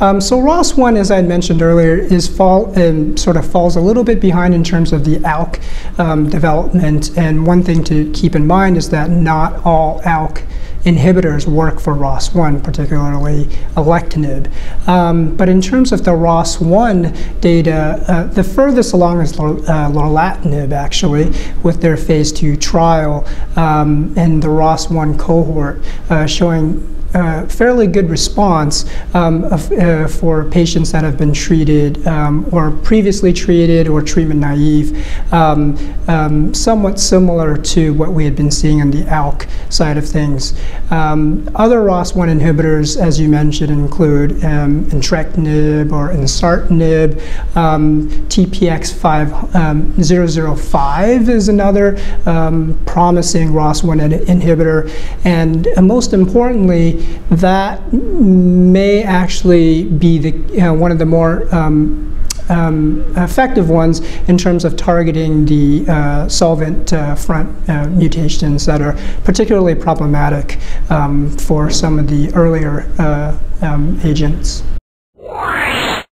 Um, so ROS1, as I mentioned earlier, is fall and sort of falls a little bit behind in terms of the ALK um, development. And one thing to keep in mind is that not all ALK inhibitors work for ROS1, particularly alectinib. Um, but in terms of the ROS1 data, uh, the furthest along is uh, lorlatinib, actually, with their phase two trial um, in the ROS1 cohort, uh, showing uh, fairly good response um, of, uh, for patients that have been treated um, or previously treated or treatment naive, um, um somewhat similar to what we had been seeing on the ALK side of things. Um, other ROS1 inhibitors, as you mentioned, include um, entrectinib or ensartinib. TPX-005 is another promising ROS1 inhibitor. And uh, most importantly, that may actually be the, know, one of the more um, um, effective ones in terms of targeting the uh, solvent uh, front uh, mutations that are particularly problematic um, for some of the earlier uh, um, agents.